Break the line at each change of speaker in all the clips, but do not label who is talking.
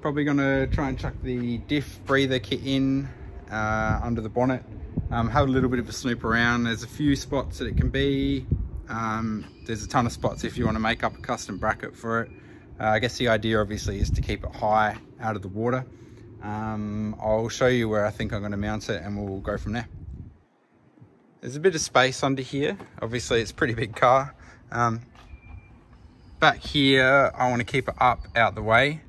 Probably gonna try and chuck the diff breather kit in uh, under the bonnet. Um, have a little bit of a snoop around. There's a few spots that it can be. Um, there's a ton of spots if you want to make up a custom bracket for it. Uh, I guess the idea obviously is to keep it high out of the water. Um, I'll show you where I think I'm going to mount it and we'll go from there. There's a bit of space under here. Obviously it's a pretty big car. Um, back here, I want to keep it up out the way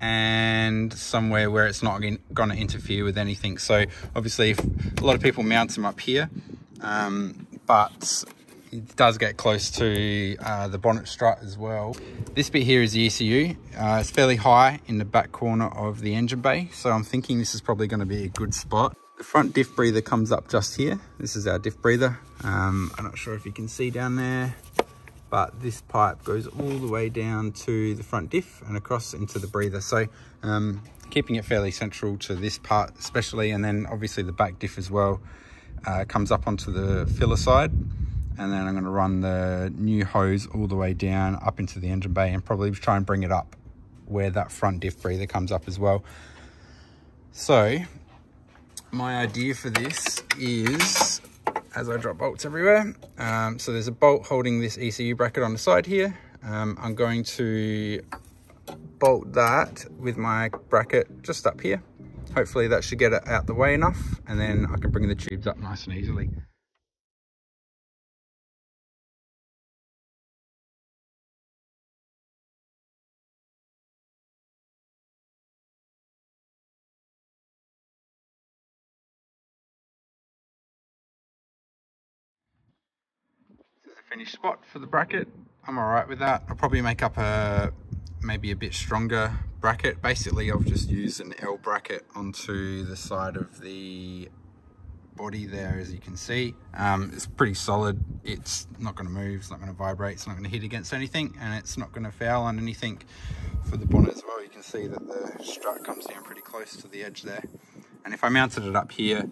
and somewhere where it's not going to interfere with anything. So obviously a lot of people mount them up here, um, but it does get close to uh, the bonnet strut as well. This bit here is the ECU. Uh, it's fairly high in the back corner of the engine bay, so I'm thinking this is probably going to be a good spot. The front diff breather comes up just here. This is our diff breather. Um, I'm not sure if you can see down there, but this pipe goes all the way down to the front diff and across into the breather. So um, keeping it fairly central to this part especially, and then obviously the back diff as well uh, comes up onto the filler side and then I'm going to run the new hose all the way down up into the engine bay and probably try and bring it up where that front diff breather comes up as well. So my idea for this is, as I drop bolts everywhere, um, so there's a bolt holding this ECU bracket on the side here. Um, I'm going to bolt that with my bracket just up here. Hopefully that should get it out the way enough and then I can bring the tubes up nice and easily. Finished spot for the bracket. I'm all right with that. I'll probably make up a maybe a bit stronger bracket. Basically, I've just used an L bracket onto the side of the body there, as you can see. Um, it's pretty solid. It's not going to move. It's not going to vibrate. It's not going to hit against anything, and it's not going to foul on anything for the bonnet as well. You can see that the strut comes down pretty close to the edge there. And if I mounted it up here,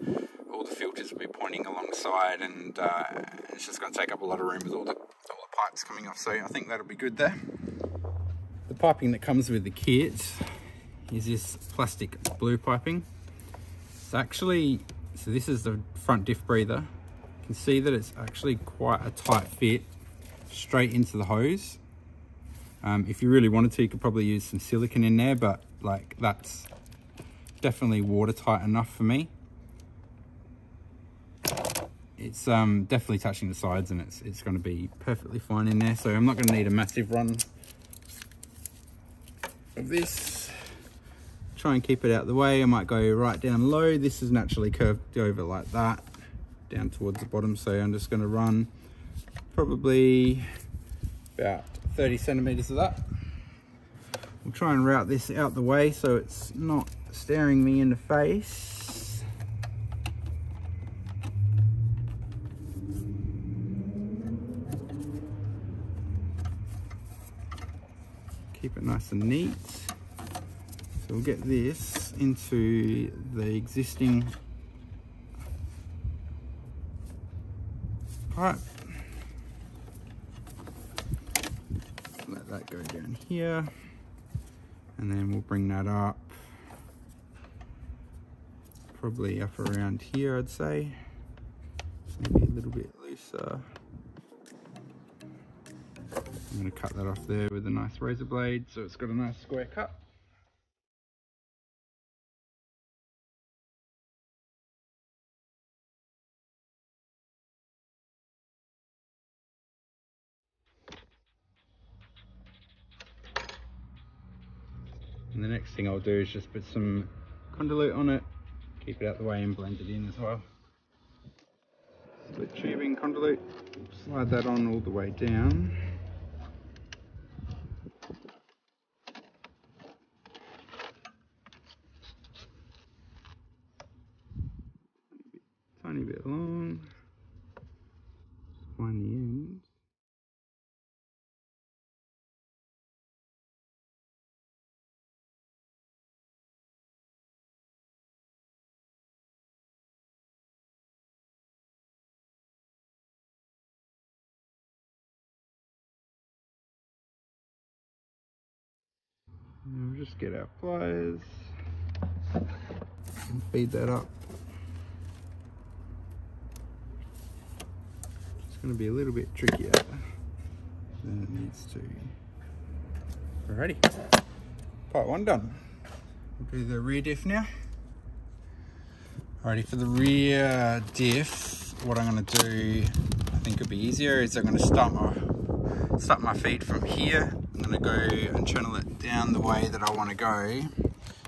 the filters will be pointing alongside and uh, it's just going to take up a lot of room with all the, all the pipes coming off so I think that'll be good there. The piping that comes with the kit is this plastic blue piping. It's actually, so this is the front diff breather. You can see that it's actually quite a tight fit straight into the hose. Um, if you really wanted to, you could probably use some silicone in there, but like that's definitely watertight enough for me it's um, definitely touching the sides and it's, it's going to be perfectly fine in there. So I'm not going to need a massive run of this. Try and keep it out of the way. I might go right down low. This is naturally curved over like that down towards the bottom. So I'm just going to run probably about 30 centimeters of that. We'll try and route this out the way so it's not staring me in the face. Keep it nice and neat. So we'll get this into the existing pipe. Let that go down here. And then we'll bring that up probably up around here I'd say maybe a little bit looser I'm going to cut that off there with a nice razor blade so it's got a nice square cut. And the next thing I'll do is just put some convolute on it, keep it out the way and blend it in as well. Split tubing convolute, slide that on all the way down. tiny bit long. Find the end. And we'll just get our pliers and feed that up. It's going to be a little bit trickier than it needs to. Alrighty, part one done. We'll do the rear diff now. Alrighty, for the rear diff, what I'm going to do, I think it'll be easier, is I'm going to start my start my feed from here. I'm going to go and channel it down the way that I want to go.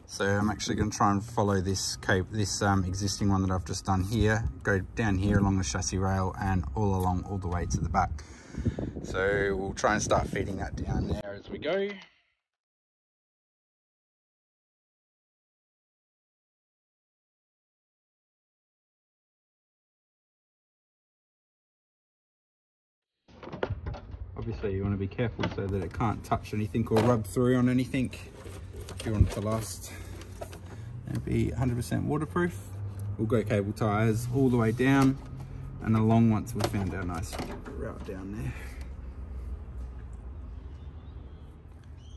So I'm actually going to try and follow this cape, this um, existing one that I've just done here, go down here along the chassis rail and all along all the way to the back. So we'll try and start feeding that down there as we go. Obviously you want to be careful so that it can't touch anything or rub through on anything. If you want it to last. And be 100% waterproof. We'll go cable tires all the way down and along once we've found our nice route down there.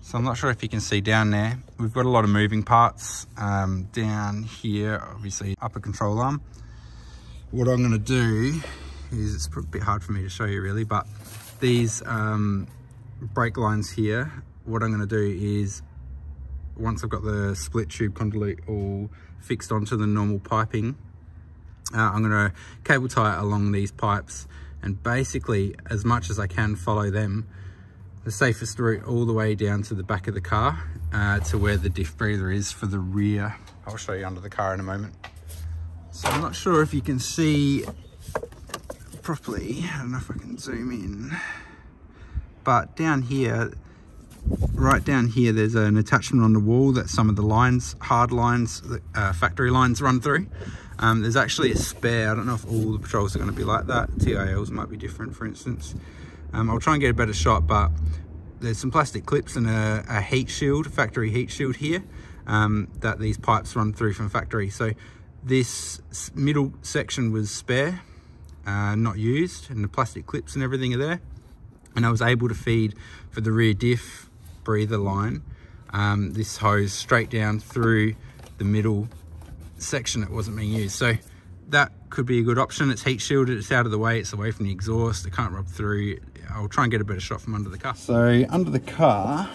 So I'm not sure if you can see down there. We've got a lot of moving parts um, down here obviously upper control arm. What I'm going to do is it's a bit hard for me to show you really but these um, brake lines here, what I'm going to do is once I've got the split tube convolute all fixed onto the normal piping, uh, I'm going to cable tie along these pipes and basically as much as I can follow them the safest route all the way down to the back of the car uh, to where the diff breather is for the rear. I'll show you under the car in a moment. So I'm not sure if you can see properly. I don't know if I can zoom in. But down here, right down here, there's an attachment on the wall that some of the lines, hard lines, uh, factory lines run through. Um, there's actually a spare. I don't know if all the patrols are going to be like that. TILs might be different, for instance. Um, I'll try and get a better shot, but there's some plastic clips and a, a heat shield, factory heat shield here, um, that these pipes run through from factory. So this middle section was spare uh, not used and the plastic clips and everything are there. And I was able to feed for the rear diff breather line um, this hose straight down through the middle section that wasn't being used. So that could be a good option. It's heat shielded it's out of the way it's away from the exhaust it can't rub through. I'll try and get a better shot from under the car. So under the car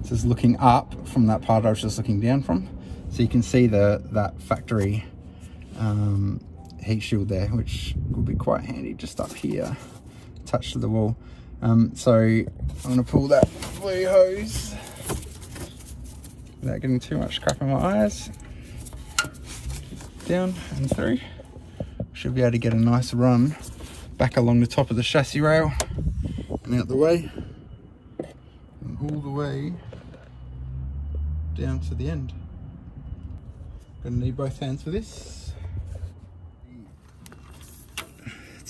this is looking up from that part I was just looking down from. So you can see the that factory um, heat shield there, which will be quite handy just up here, attached to the wall. Um, so I'm gonna pull that blue hose without getting too much crap in my eyes. Down and through. Should be able to get a nice run back along the top of the chassis rail and out the way and all the way down to the end. Gonna need both hands for this.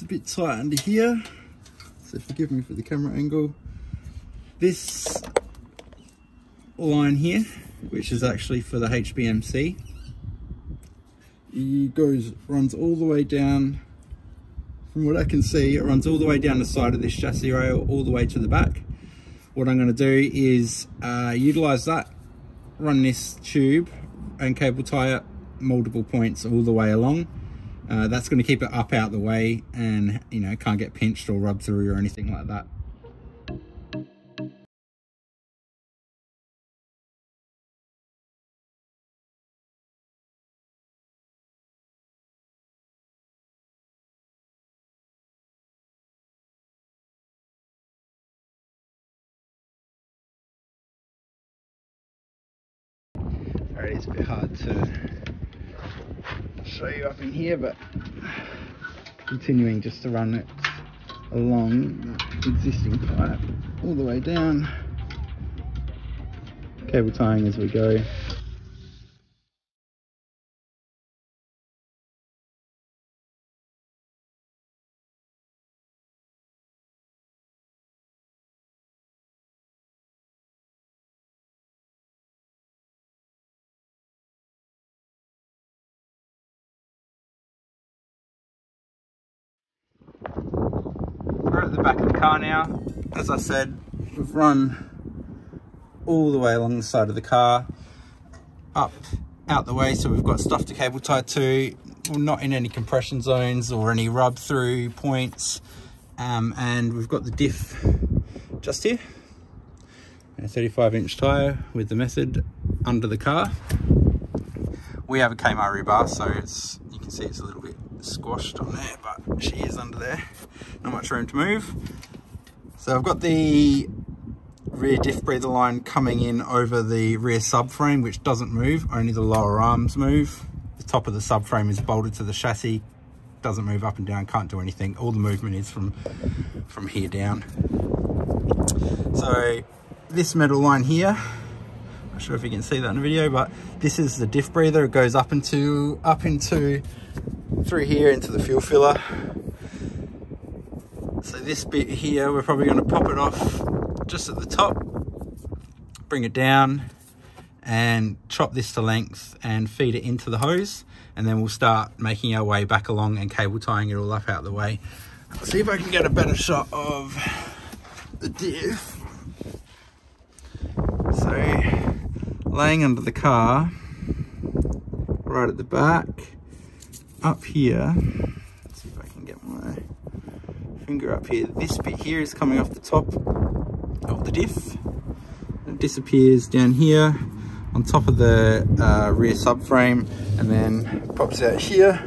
A bit tight under here. So forgive me for the camera angle. This line here which is actually for the HBMC it goes runs all the way down from what I can see it runs all the way down the side of this chassis rail all the way to the back. What I'm going to do is uh, utilize that run this tube and cable tie it multiple points all the way along uh, that's going to keep it up out the way and, you know, can't get pinched or rubbed through or anything like that. Alright, it's a bit hard to in here, but continuing just to run it along the existing pipe all the way down. Cable tying as we go. As I said, we've run all the way along the side of the car, up out the way so we've got stuff to cable tie to, not in any compression zones or any rub through points. Um, and we've got the diff just here, a 35 inch tyre with the method under the car. We have a Kaymar rear bar, so it's you can see it's a little bit squashed on there, but she is under there. Not much room to move. So I've got the rear diff breather line coming in over the rear subframe, which doesn't move, only the lower arms move. The top of the subframe is bolted to the chassis, doesn't move up and down, can't do anything. All the movement is from, from here down. So this metal line here, not sure if you can see that in the video, but this is the diff breather. It goes up into, up into, through here into the fuel filler. This bit here, we're probably gonna pop it off just at the top, bring it down and chop this to length and feed it into the hose. And then we'll start making our way back along and cable tying it all up out of the way. See if I can get a better shot of the diff. So laying under the car, right at the back, up here, let's see if I can get my finger up here. This bit here is coming off the top of the diff. It disappears down here on top of the uh, rear subframe and then pops out here.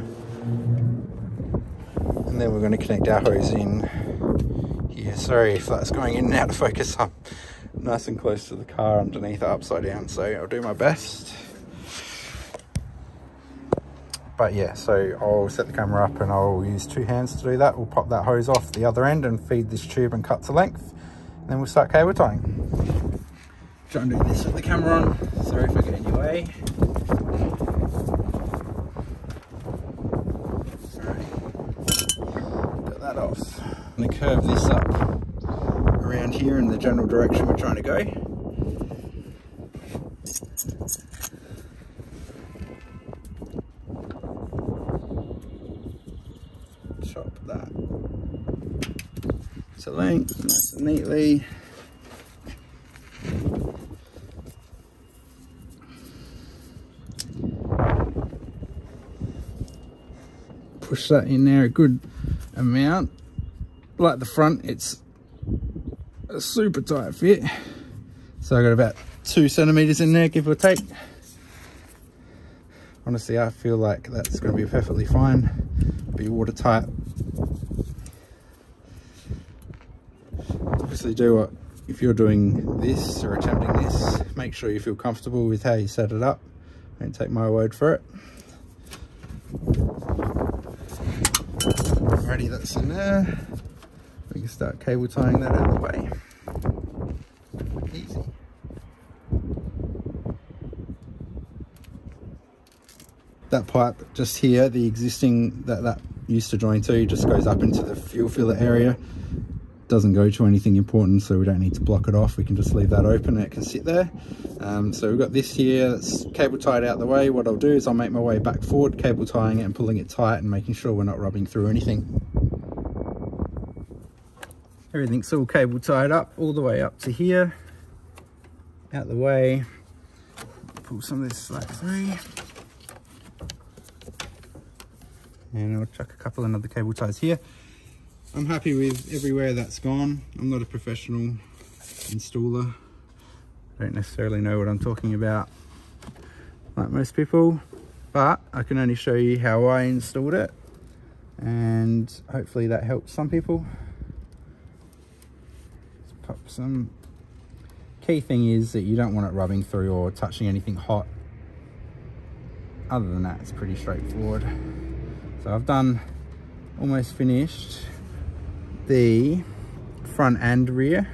And then we're going to connect our hose in here. Sorry if that's going in and out of focus. I'm nice and close to the car underneath upside down, so I'll do my best. But yeah, so I'll set the camera up and I'll use two hands to do that. We'll pop that hose off the other end and feed this tube and cut to length. Then we'll start cable tying. Try and do this with the camera on. Sorry if I get in your way. Got that off. I'm gonna curve this up around here in the general direction we're trying to go. Length, nice and neatly. Push that in there a good amount. Like the front, it's a super tight fit. So I got about two centimeters in there, give or take. Honestly, I feel like that's going to be perfectly fine. Be watertight. Do what, if you're doing this or attempting this, make sure you feel comfortable with how you set it up. Don't take my word for it. Alrighty, that's in there. We can start cable tying that out of the way. Easy. That pipe just here, the existing, that, that used to join to, just goes up into the fuel filler area. Doesn't go to anything important, so we don't need to block it off. We can just leave that open and it can sit there. Um, so we've got this here, that's cable tied out the way. What I'll do is I'll make my way back forward, cable tying it and pulling it tight and making sure we're not rubbing through anything. Everything's all cable tied up all the way up to here. Out the way. Pull some of this slack through. And I'll chuck a couple of another cable ties here. I'm happy with everywhere that's gone. I'm not a professional installer. I don't necessarily know what I'm talking about like most people, but I can only show you how I installed it and hopefully that helps some people. Let's pop some. Key thing is that you don't want it rubbing through or touching anything hot. Other than that, it's pretty straightforward. So I've done almost finished the front and rear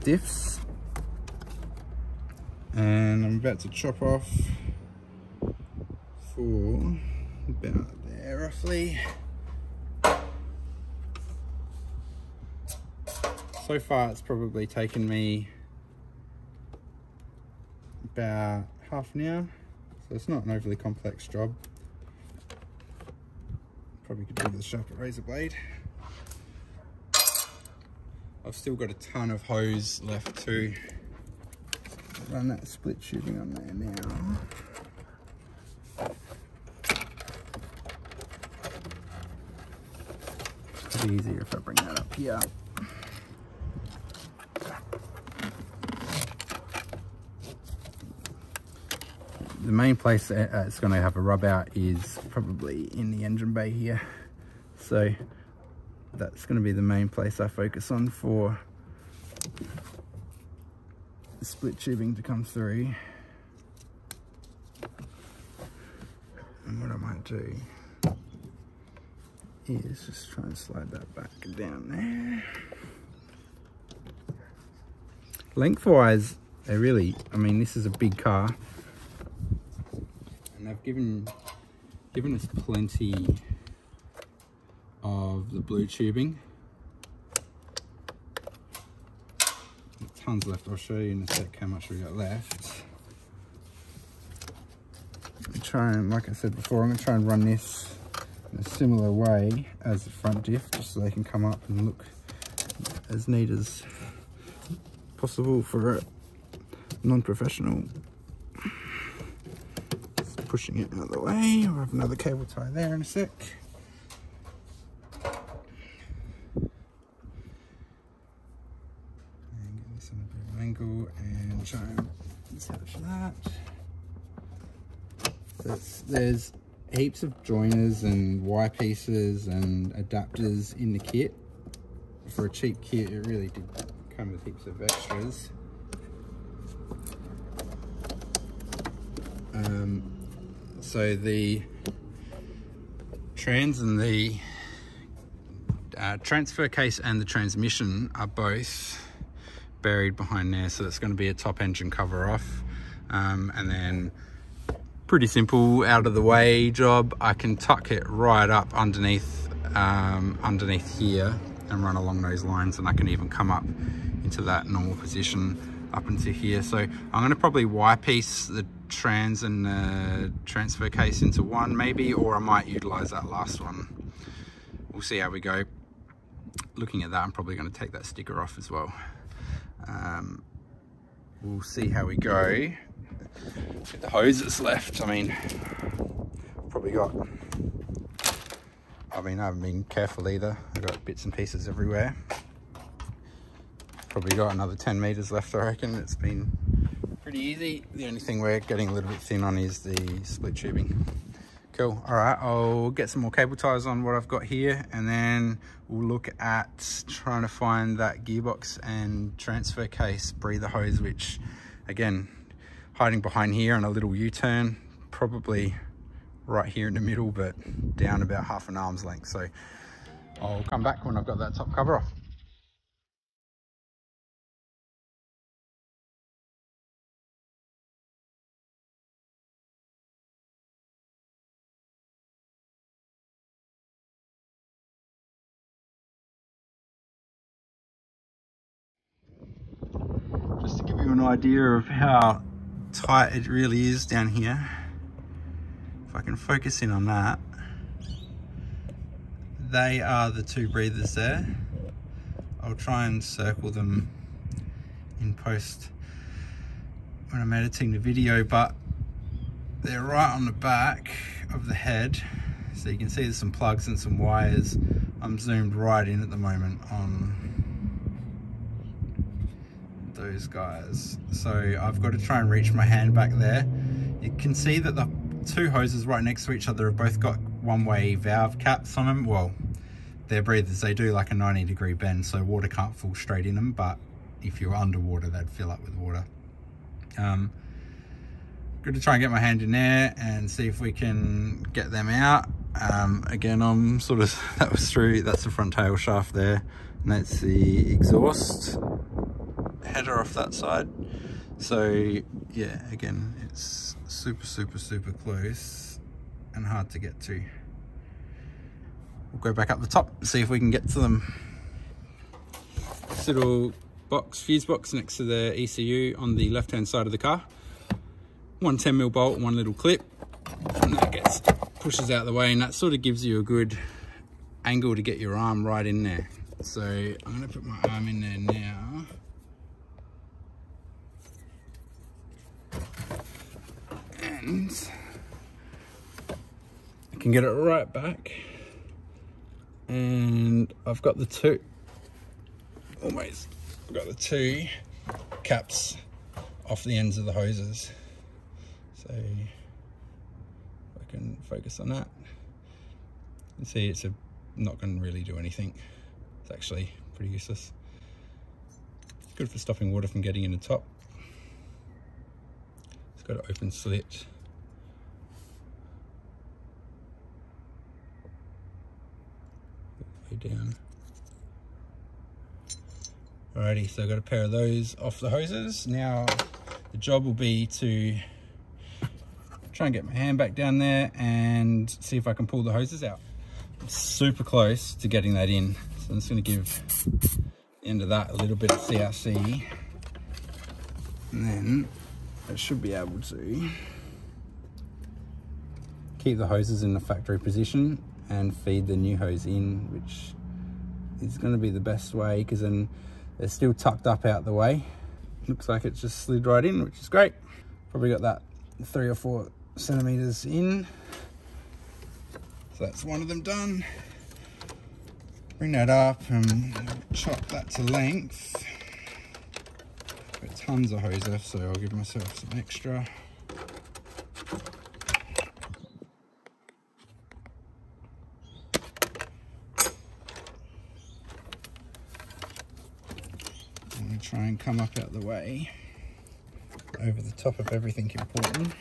diffs. And I'm about to chop off for about there roughly. So far it's probably taken me about half an hour. So it's not an overly complex job. Probably could do with a sharper razor blade I've still got a ton of hose left too. run that split shooting on there now. It's easier if I bring that up here. The main place that uh, it's going to have a rub out is probably in the engine bay here. So that's going to be the main place I focus on for the split tubing to come through. And what I might do is just try and slide that back down there. Lengthwise, they really, I mean, this is a big car. And they've given, given us plenty of the blue tubing. Tons left, I'll show you in a sec how much we got left. I'm trying, like I said before, I'm gonna try and run this in a similar way as the front diff, just so they can come up and look as neat as possible for a non-professional. Pushing it out of the way, we'll have another cable tie there in a sec. angle and try and attach that. There's, there's heaps of joiners and Y pieces and adapters in the kit. For a cheap kit, it really did come with heaps of extras. Um, so the trans and the uh, transfer case and the transmission are both buried behind there so it's going to be a top engine cover off um, and then pretty simple out of the way job. I can tuck it right up underneath um, underneath here and run along those lines and I can even come up into that normal position up into here. So I'm going to probably Y-piece the trans and the transfer case into one maybe or I might utilize that last one. We'll see how we go. Looking at that I'm probably going to take that sticker off as well. Um, we'll see how we go the hoses left. I mean, probably got, I mean, I haven't been careful either. I've got bits and pieces everywhere. Probably got another 10 meters left, I reckon. It's been pretty easy. The only thing we're getting a little bit thin on is the split tubing. Cool. All right, I'll get some more cable ties on what I've got here and then we'll look at trying to find that gearbox and transfer case breather hose, which again, hiding behind here on a little U-turn, probably right here in the middle, but down about half an arm's length. So I'll come back when I've got that top cover off. Just to give you an idea of how tight it really is down here. If I can focus in on that. They are the two breathers there. I'll try and circle them in post when I'm editing the video, but they're right on the back of the head. So you can see there's some plugs and some wires. I'm zoomed right in at the moment on those guys. So I've got to try and reach my hand back there. You can see that the two hoses right next to each other have both got one-way valve caps on them. Well, they're breathers. They do like a 90 degree bend, so water can't fall straight in them, but if you're underwater, they'd fill up with water. Um, good to try and get my hand in there and see if we can get them out. Um, again, I'm sort of, that was through, that's the front tail shaft there, and that's the exhaust header off that side. So yeah, again, it's super, super, super close and hard to get to. We'll go back up the top, and see if we can get to them. This little box, fuse box next to the ECU on the left-hand side of the car. One 10 mil bolt, one little clip, and that gets pushes out the way, and that sort of gives you a good angle to get your arm right in there. So I'm gonna put my arm in there now. and I can get it right back. And I've got the two, oh, almost, I've got the two caps off the ends of the hoses. So I can focus on that. You see it's a, not going to really do anything. It's actually pretty useless. Good for stopping water from getting in the top. Got an open slit. Way down. Alrighty, so I've got a pair of those off the hoses. Now the job will be to try and get my hand back down there and see if I can pull the hoses out. I'm super close to getting that in. So I'm just gonna give the end of that a little bit of CRC. And then I should be able to keep the hoses in the factory position and feed the new hose in, which is gonna be the best way because then they're still tucked up out the way. Looks like it's just slid right in, which is great. Probably got that three or four centimeters in. So that's one of them done. Bring that up and chop that to length. Got tons of hose left, so I'll give myself some extra. I'm going to try and come up out of the way over the top of everything important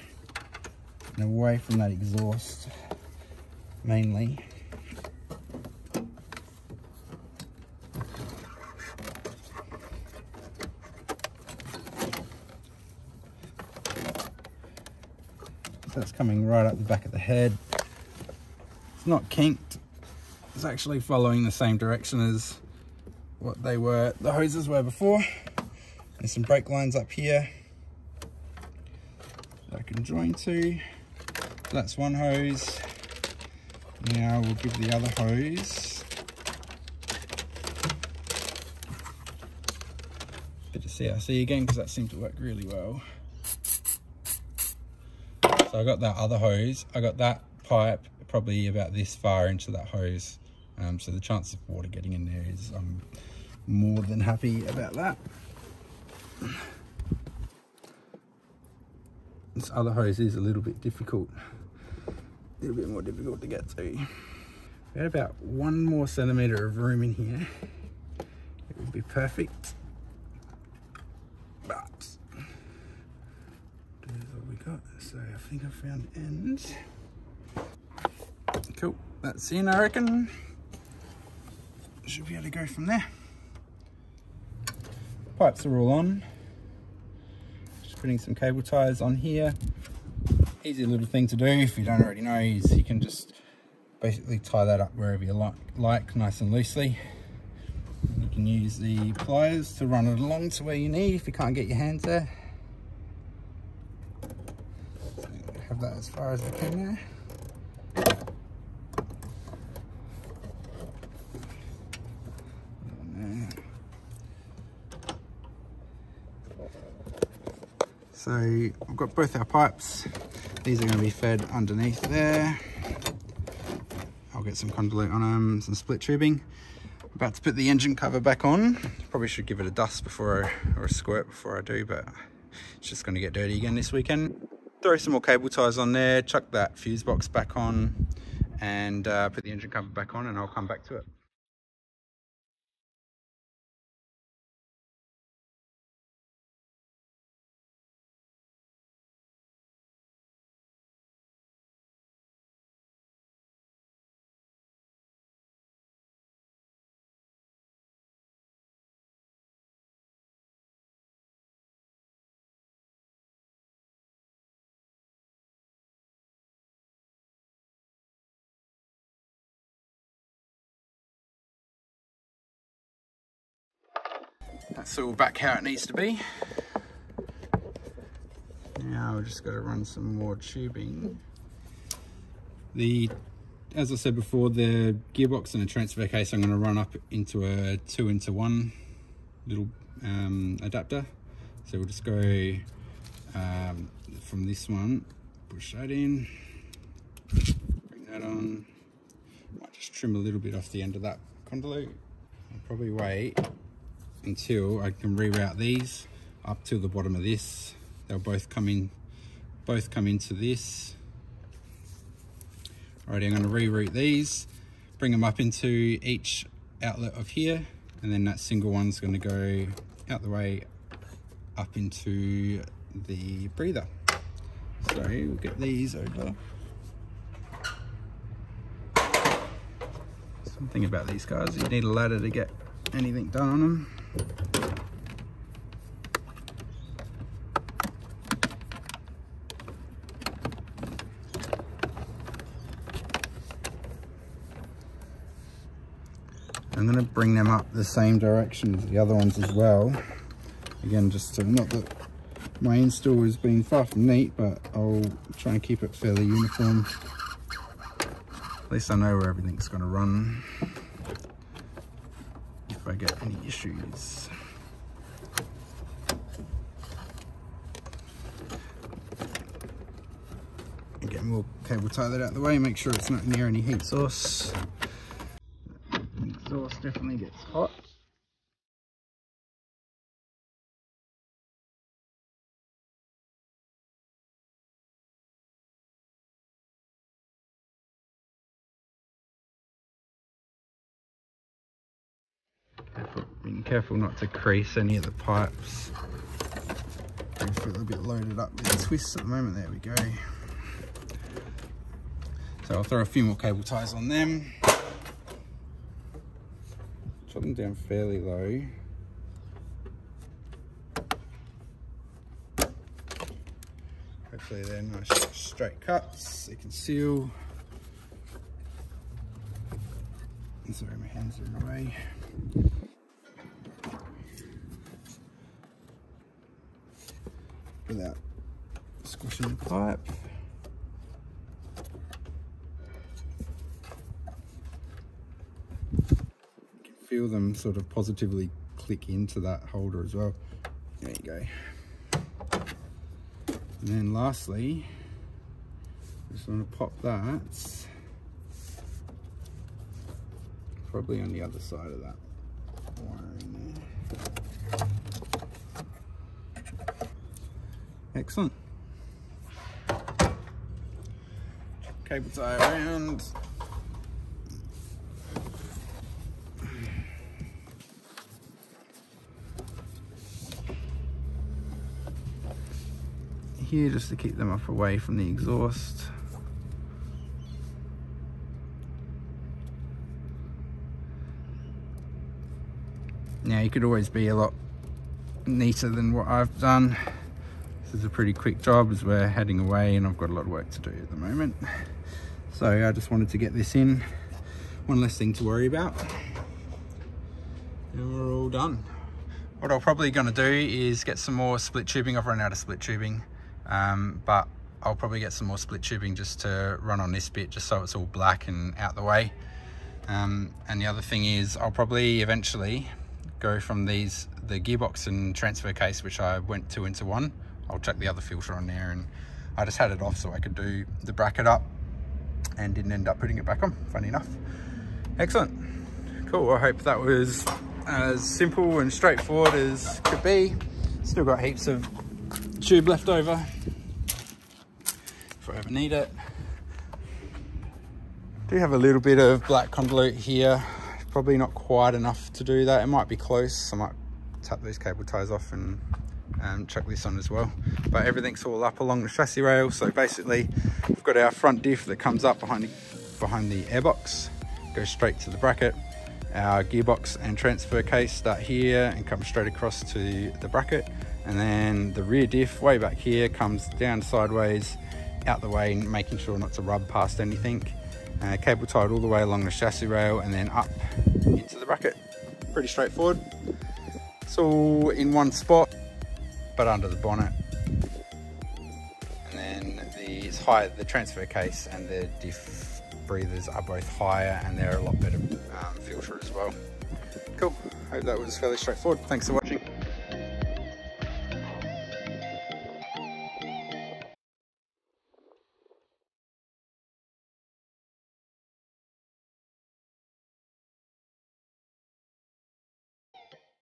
and away from that exhaust mainly. Coming right up the back of the head. It's not kinked. It's actually following the same direction as what they were, the hoses were before. There's some brake lines up here that I can join to. That's one hose. Now we'll give the other hose bit of CRC again because that seemed to work really well. I got that other hose. I got that pipe probably about this far into that hose. Um, so the chance of water getting in there is I'm more than happy about that. This other hose is a little bit difficult, a little bit more difficult to get to. We had about one more centimeter of room in here. It would be perfect. But got. So I think I found ends. Cool, that's in I reckon. Should be able to go from there. Pipes are all on Just putting some cable ties on here. Easy little thing to do if you don't already know is you can just basically tie that up wherever you like, like nice and loosely. You can use the pliers to run it along to where you need if you can't get your hands there. That as far as I can there. So I've got both our pipes. These are going to be fed underneath there. I'll get some conduit on them, some split tubing. About to put the engine cover back on. Probably should give it a dust before I, or a squirt before I do, but it's just going to get dirty again this weekend. Throw some more cable ties on there, chuck that fuse box back on, and uh, put the engine cover back on, and I'll come back to it. That's all back how it needs to be. Now we've just got to run some more tubing. The, as I said before, the gearbox and the transfer case I'm going to run up into a two into one little um, adapter. So we'll just go um, from this one, push that in, bring that on. Might just trim a little bit off the end of that convolute. I'll probably wait until I can reroute these up to the bottom of this. They'll both come in, both come into this. Alrighty, I'm going to reroute these, bring them up into each outlet of here, and then that single one's going to go out the way up into the breather. So we'll get these over. Something about these guys, you need a ladder to get anything done on them. I'm going to bring them up the same direction as the other ones as well. Again, just to, not that my install has been far from neat, but I'll try and keep it fairly uniform. At least I know where everything's going to run get any issues. Again, we'll cable tie that out of the way, make sure it's not near any heat source. The exhaust definitely gets hot. Being careful not to crease any of the pipes. I feel a bit loaded up with twists at the moment. There we go. So I'll throw a few more cable ties on them. Shut them down fairly low. Hopefully they're nice straight cuts. They can seal. Sorry, my hands are in the way. Without squishing the pipe. You can feel them sort of positively click into that holder as well. There you go. And then lastly, just want to pop that probably on the other side of that wire in there. Excellent. Cable tie around. Here just to keep them up away from the exhaust. Now you could always be a lot neater than what I've done. This is a pretty quick job as we're heading away and I've got a lot of work to do at the moment. So I just wanted to get this in. One less thing to worry about. And we're all done. What I'm probably gonna do is get some more split tubing. I've run out of split tubing, um, but I'll probably get some more split tubing just to run on this bit, just so it's all black and out the way. Um, and the other thing is I'll probably eventually go from these the gearbox and transfer case which I went two into one I'll chuck the other filter on there and I just had it off so I could do the bracket up and didn't end up putting it back on funny enough. Excellent. Cool I hope that was as simple and straightforward as could be. Still got heaps of tube left over if I ever need it. Do have a little bit of black convolute here. Probably not quite enough to do that. It might be close. I might tap these cable ties off and um, chuck this on as well. But everything's all up along the chassis rail. So basically we've got our front diff that comes up behind the, behind the airbox, goes straight to the bracket. Our gearbox and transfer case start here and come straight across to the bracket. And then the rear diff way back here comes down sideways out the way making sure not to rub past anything uh, cable tied all the way along the chassis rail and then up into the bracket. Pretty straightforward. It's all in one spot, but under the bonnet. And then the, it's the transfer case and the diff breathers are both higher and they're a lot better um, filter as well. Cool, hope that was fairly straightforward. Thanks for watching.